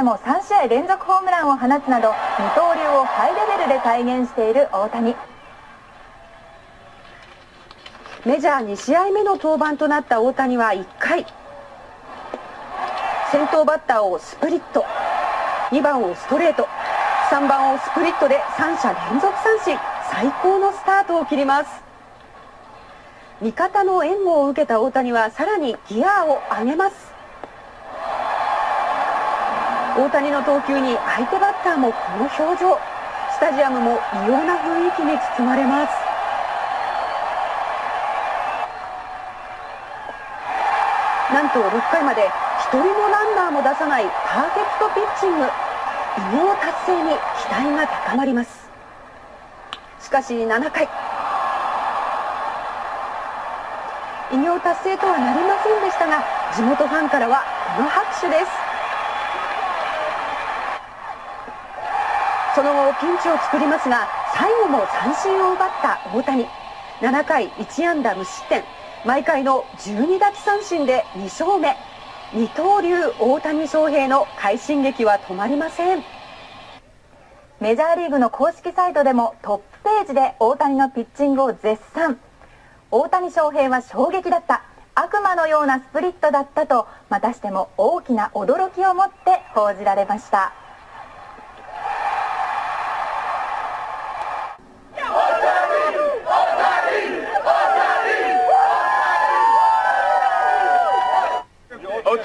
ても3試合連続ホームランを放つなど二刀流をハイレベルで体現している大谷。メジャー2試合目の登板となった大谷は1回先頭バッターをスプリット。2番をストレート。3番をスプリットで3者連続三振。最高のスタートを切ります。味方の援護を受けた大谷はさらにギアを上げます。大谷の投球に相手バッターもこの表情。スタジアムも異様な雰囲気に包まれます。なんと6回まで1人のランナーも出さないパーフェクトピッチング。偉業達成に期待が高まります。しかし7回。偉業達成とはなりませんでしたが地元ファンからはこの拍手です。その後ピンチを作りますが最後も三振を奪った大谷。7回1安打無失点。毎回の12奪三振で2勝目。二刀流大谷翔平の快進撃は止まりません。メジャーリーグの公式サイトでもトップページで大谷のピッチングを絶賛。大谷翔平は衝撃だった。悪魔のようなスプリットだったとまたしても大きな驚きを持って報じられました。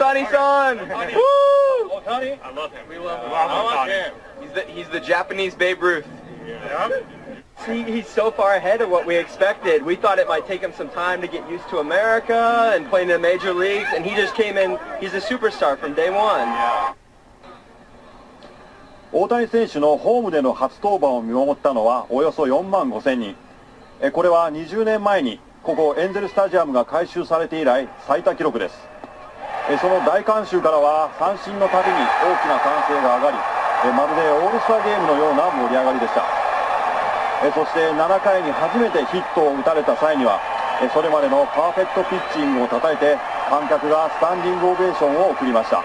Otani-san! Woo! Otani? I love him. We love him. I love him. He's the, he's the Japanese Babe Ruth. Yeah. He, he's so far ahead of what we expected. We thought it might take him some time to get used to America and playing in the major leagues, and he just came in. He's a superstar from day one. Yeah. 大谷選手のホームでの初登板を見守ったのはおよそ4万5千人えこれは20年前にここエンゼルスタジアムが改修されて以来最多記録ですえその大観衆からは三振のたびに大きな歓声が上がりまるでオールスターゲームのような盛り上がりでした。そして7回に初めてヒットを打たれた際にはそれまでのパーフェクトピッチングをたたえて観客がスタンディングオベーションを送りました。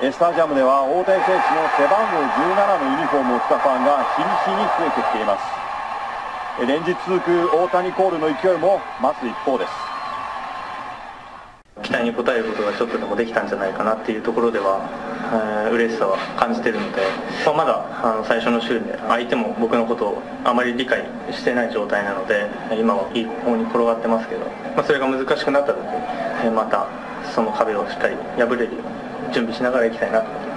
スタジアムでは大谷選手の背番号17のユニフォームを着たファンが日に日に増えてきています。連日続く大谷コールの勢いも増す一方です。期待に応えることがちょっとでもできたんじゃないかなっていうところでは、えー嬉しさは感じてるので、まあまだあの最初の週で相手も僕のことをあまり理解してない状態なので今はいい方に転がってますけど、まあ、それが難しくなった時、えーまたその壁をしっかり破れるように準備しながらいきたいなと思います。